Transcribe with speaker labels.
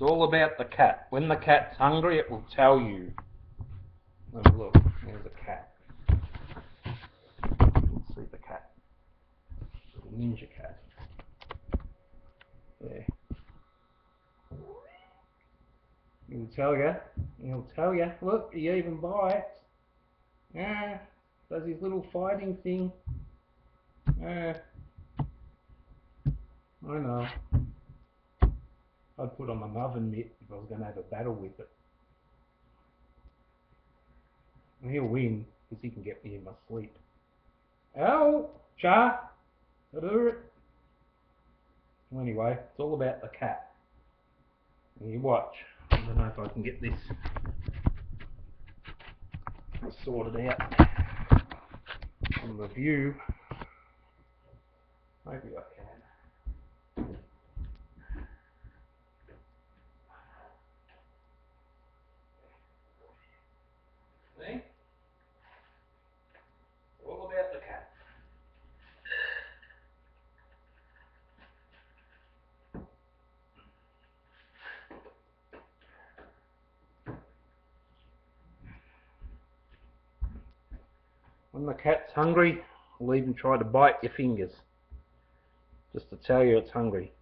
Speaker 1: It's all about the cat. When the cat's hungry, it will tell you. A look. There's a cat. Let's see the cat. Ninja cat. There. He'll tell you. He'll tell you. Look, he even bites. Ah, does his little fighting thing. Ah. I know. I'd put on my oven mitt if I was going to have a battle with it. And he'll win because he can get me in my sleep. Ow! Cha! Well, anyway, it's all about the cat. And you watch. I don't know if I can get this sorted out from the view. Maybe I can. See? All about the cat. When the cat's hungry, it'll even try to bite your fingers. Just to tell you it's hungry.